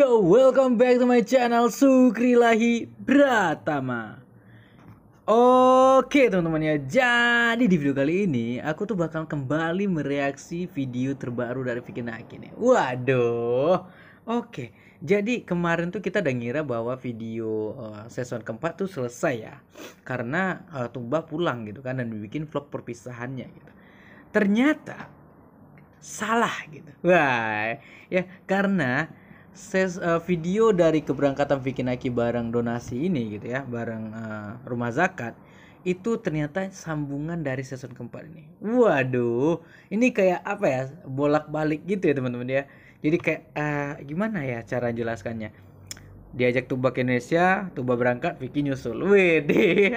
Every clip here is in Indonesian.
Yo, welcome back to my channel Sukrilahi Pratama. Oke teman-teman ya, jadi di video kali ini aku tuh bakal kembali mereaksi video terbaru dari Vicky Naki nih. Waduh, oke. Jadi kemarin tuh kita udah ngira bahwa video uh, season keempat tuh selesai ya, karena uh, Tuba pulang gitu kan dan bikin vlog perpisahannya gitu. Ternyata salah gitu. Wah, ya karena ses, uh, video dari keberangkatan Vicky Naki bareng donasi ini gitu ya bareng uh, rumah zakat itu ternyata sambungan dari season keempat ini. Waduh ini kayak apa ya bolak balik gitu ya teman-teman ya. Jadi kayak uh, gimana ya cara jelaskannya diajak tuba ke Indonesia tuba berangkat Vicky nyusul. Wede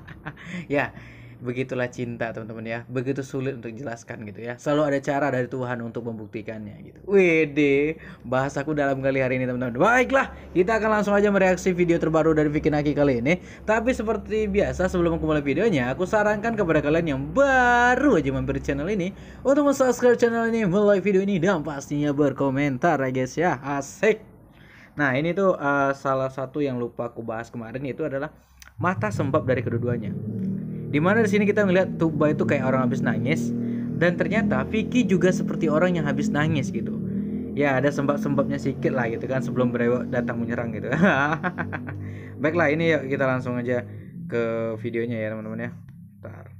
ya begitulah cinta teman-teman ya. Begitu sulit untuk jelaskan gitu ya. Selalu ada cara dari Tuhan untuk membuktikannya gitu. Wede bahasaku dalam kali hari ini teman-teman. Baiklah kita akan langsung aja mereaksi video terbaru dari Vicky Naki kali ini. Tapi seperti biasa sebelum aku mulai videonya aku sarankan kepada kalian yang baru aja mampir channel ini untuk subscribe channel ini like video ini dan pastinya berkomentar ya guys ya. Asik. Nah ini tuh uh, salah satu yang lupa aku bahas kemarin itu adalah mata sembab dari kedua-duanya Di mana di sini kita ngeliat Tuba itu kayak orang habis nangis dan ternyata Vicky juga seperti orang yang habis nangis gitu. Ya ada sembab-sembabnya sedikit lah gitu kan sebelum Brewok datang menyerang gitu. Baiklah ini yuk kita langsung aja ke videonya ya teman-teman ya. Bentar.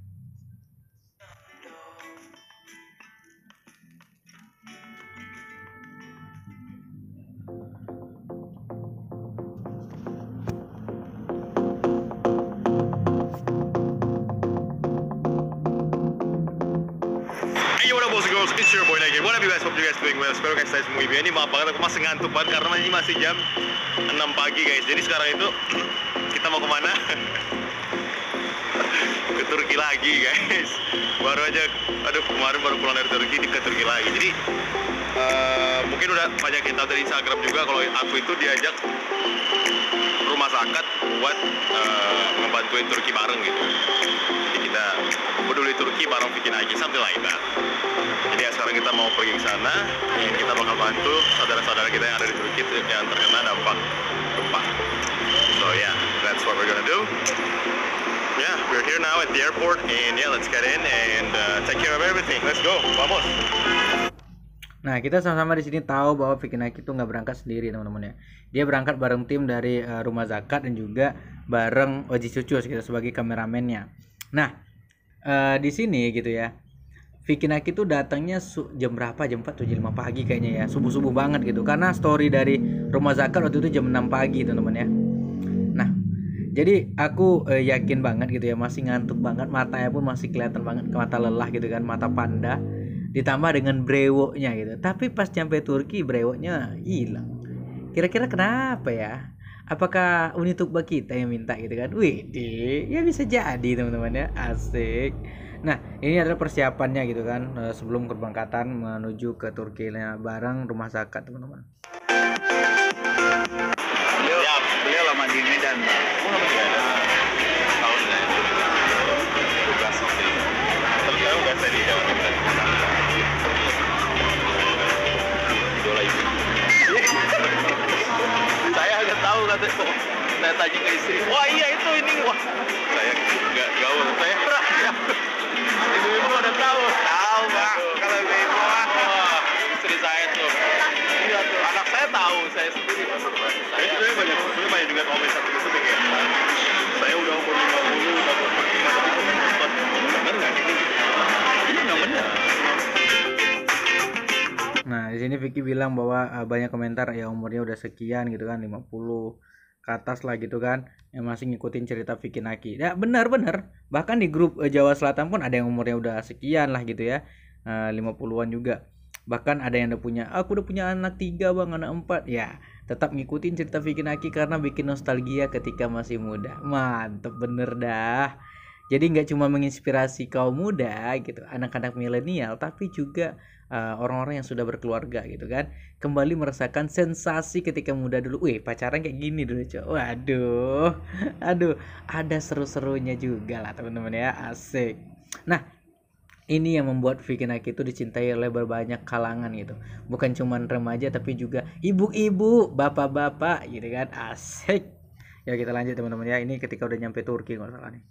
Guys doing well. Espero guys saya semua Ini maaf banget aku masih ngantuk banget karena ini masih jam 6 pagi guys. Jadi sekarang itu kita mau ke mana? ke Turki lagi guys. Baru aja, aduh kemarin baru pulang dari Turki ke Turki lagi. Jadi uh, mungkin udah banyak kita dari Instagram juga kalau aku itu diajak rumah zakat buat uh, ngebantuin Turki bareng gitu. Jadi kita peduli Turki bareng bikin aja something like sekarang kita mau pergi ke sana kita bakal bantu saudara-saudara kita yang ada di Turki yang terkena dampak gempa. So yeah that's what we're gonna do. Yeah we're here now at the airport and yeah let's get in and uh, take care of everything. Let's go. Vamos. Nah kita sama-sama di sini tahu bahwa Vicky Naki itu nggak berangkat sendiri teman-teman ya. Dia berangkat bareng tim dari uh, Rumah Zakat dan juga bareng Oji Cucu kita sebagai kameramennya. Nah uh, di sini gitu ya Vicky Naki tuh datangnya jam berapa? Jam 4 atau jam 5 pagi kayaknya ya. Subuh subuh banget gitu. Karena story dari rumah zakat waktu itu jam 6 pagi teman-teman ya. Nah jadi aku eh, yakin banget gitu ya masih ngantuk banget matanya pun masih kelihatan banget mata lelah gitu kan mata panda. Ditambah dengan brewoknya gitu. Tapi pas nyampe Turki brewoknya hilang. Kira-kira kenapa ya? Apakah Unitukba kita yang minta gitu kan? Wih ya bisa jadi teman-teman ya. Asik Nah, ini adalah persiapannya gitu kan eh, sebelum keberangkatan menuju ke Turki nah, bareng rumah zakat, teman-teman. Beliau, ya, beliau lama di Medan. Oh, saya agak tahu kata saya tanya ke istri wah iya itu ini wah Nah, di sini Vicky bilang bahwa uh, banyak komentar ya umurnya udah sekian gitu kan 50 ke atas lah gitu kan yang masih ngikutin cerita Vicky Naki. Ya benar-benar. Bahkan di grup uh, Jawa Selatan pun ada yang umurnya udah sekian lah gitu ya. Uh, 50-an juga. Bahkan ada yang udah punya aku udah punya anak tiga bang anak empat ya tetap ngikutin cerita Vicky Naki karena bikin nostalgia ketika masih muda mantep bener dah jadi nggak cuma menginspirasi kaum muda gitu anak-anak milenial tapi juga eh, orang-orang yang sudah berkeluarga gitu kan kembali merasakan sensasi ketika muda dulu. Wih pacaran kayak gini dulu cowok waduh. Aduh ada seru-serunya juga lah teman-teman ya. Asik. Nah ini yang membuat Vicky Naki itu dicintai oleh berbanyak kalangan gitu. Bukan cuman remaja tapi juga ibu-ibu bapak-bapak gitu kan. Asik. Ya kita lanjut teman-teman ya. Ini ketika udah nyampe Turki kalau salah nih.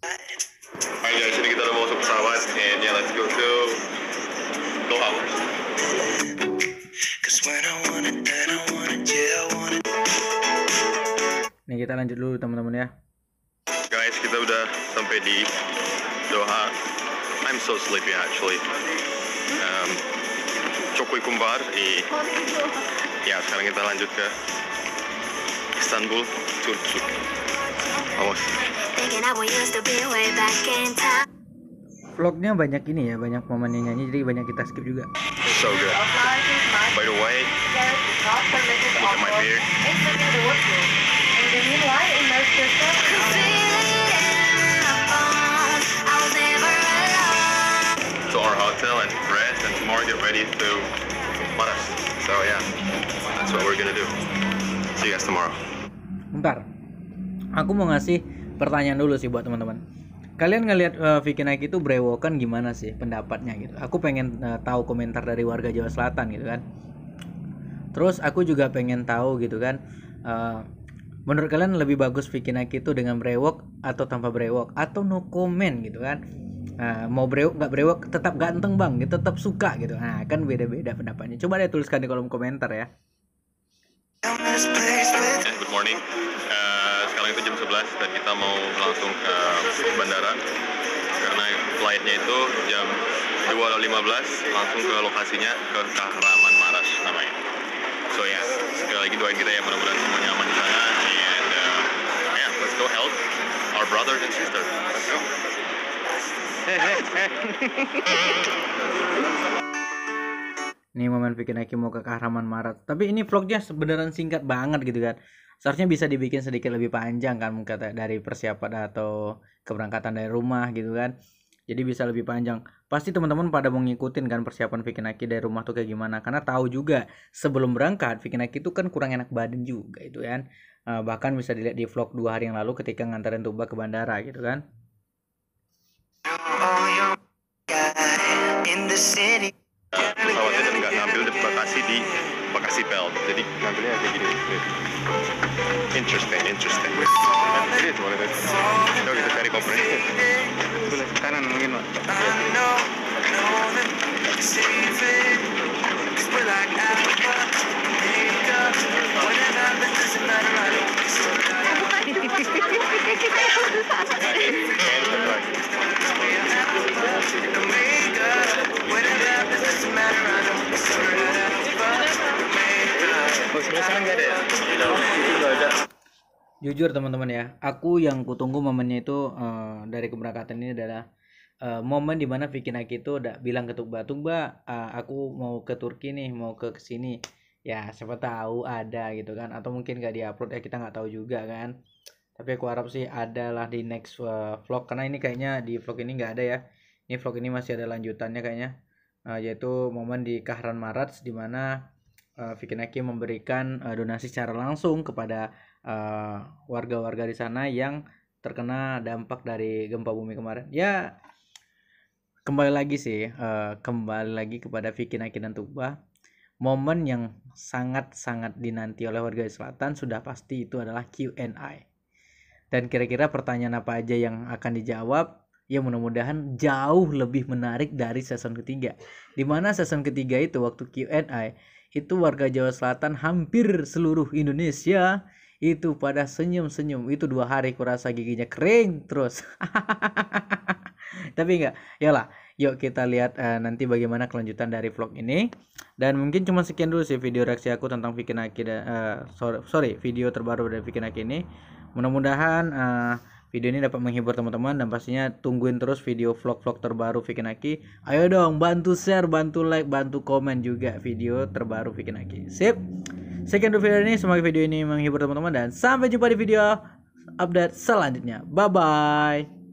Alright guys, ini kita udah masuk pesawat. And yeah, let's go to nih kita lanjut dulu teman-teman ya Guys, kita udah sampai di Doha. I'm so sleepy actually. Um, Cokui Kumbar. I, ya, sekarang kita lanjut ke Istanbul, Turki. Awas. Thinking how we used to be way back in time. Vlognya banyak ini ya banyak momen yang nyanyi jadi banyak kita skip juga So good. By the way, look at my beard. To our hotel and rest and tomorrow get ready to Maras. So yeah, that's what we're gonna do. See you guys tomorrow. bentar aku mau ngasih pertanyaan dulu sih buat teman-teman kalian ngelihat uh, Vicky Nike itu brewokan gimana sih pendapatnya gitu? Aku pengen eh, tahu komentar dari warga Jawa Selatan gitu kan. Terus aku juga pengen tahu gitu kan eh, menurut kalian lebih bagus Vicky Nike itu dengan brewok atau tanpa brewok? Atau no comment gitu kan? Nah, mau brewok nggak brewok tetap ganteng bang gitu tetap suka gitu. Nah kan beda-beda pendapatnya. Coba deh tuliskan di kolom komentar ya. Good morning. Eh, sekarang itu jam 11 dan kita mau langsung ke bandara karena flightnya itu jam 2.15 langsung ke lokasinya ke Kahraman Maras namanya. So ya, sekali lagi doain kita ya mudah-mudahan semuanya aman di sana and uh, yeah, let's go help our brothers and sisters. Let's go. Ini momen bikin Aki mau ke Kahraman Marat. Tapi ini vlognya sebenarnya singkat banget gitu kan. Seharusnya bisa dibikin sedikit lebih panjang kan kata dari persiapan atau keberangkatan dari rumah gitu kan. Jadi bisa lebih panjang. Pasti teman-teman pada mau ngikutin kan persiapan Vicky Naki dari rumah tuh kayak gimana. Karena tahu juga sebelum berangkat Vicky Naki itu kan kurang enak badan juga itu kan. Eh, bahkan bisa dilihat di vlog dua hari yang lalu ketika nganterin Tuba ke bandara gitu kan. pesawatnya dan nggak ngambil di Bekasi di kasi. Jadi ngambilnya kayak gini. Interesting, interesting. That's boleh. Kita cari. Boleh kanan mungkin pak. Like doesn't matter. I don't Jujur teman-teman ya, aku yang kutunggu momennya itu eh, dari keberangkatan ini adalah eh, momen di mana Vicky Naki itu udah bilang ke Tuba, Tuba, eh, aku mau ke Turki nih, mau ke sini. Ya siapa tahu ada gitu kan, atau mungkin gak diupload ya kita nggak tahu juga kan. Tapi aku harap sih ada lah di next eh, vlog karena ini kayaknya di vlog ini nggak ada ya. Ini vlog ini masih ada lanjutannya kayaknya, Eh, yaitu momen di Kahran Marat di mana uh, Vicky Naki memberikan eh, donasi secara langsung kepada eh, warga-warga di sana yang terkena dampak dari gempa bumi kemarin. Ya kembali lagi sih, eh, kembali lagi kepada Vicky Naki dan Tuba. Momen yang sangat-sangat dinanti oleh warga selatan sudah pasti itu adalah Q&A. Dan kira-kira pertanyaan apa aja yang akan dijawab? Ya mudah-mudahan jauh lebih menarik dari season ketiga. Di mana season ketiga itu waktu Q&A itu warga Jawa Selatan hampir seluruh Indonesia itu pada senyum-senyum. Itu dua hari kurasa giginya kering terus. Tapi enggak. Yalah yuk kita lihat eh, nanti bagaimana kelanjutan dari vlog ini. Dan mungkin cuma sekian dulu sih video reaksi aku tentang Vicky Naki dan eh, sorry, sorry video terbaru dari Vicky Naki ini. Mudah-mudahan eh, video ini dapat menghibur teman-teman dan pastinya tungguin terus video vlog-vlog terbaru Vicky Naki ayo dong bantu share bantu like bantu komen juga video terbaru Vicky Naki sip sekian dulu video ini. Semoga video ini menghibur teman-teman dan sampai jumpa di video update selanjutnya. Bye bye